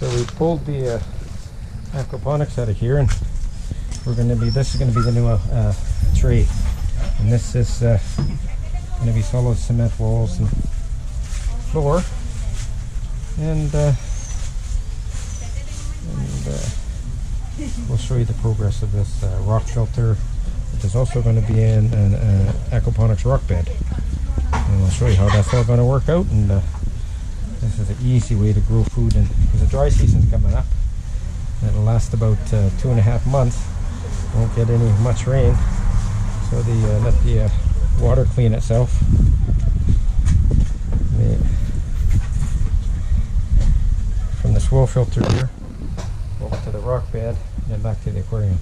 So we pulled the uh, aquaponics out of here, and we're going to be. This is going to be the new uh, uh, tree, and this is uh, going to be solid cement walls and floor, and uh, and uh, we'll show you the progress of this rock which is also going to be in an aquaponics rock bed, and we'll show you how that's all going to work out. And this is an easy way to grow food, and because the dry season's coming up, it'll last about uh, two and a half months. Won't get any much rain, so the uh, let the uh, water clean itself. From the swell filter here over to the rock bed, and then back to the aquarium.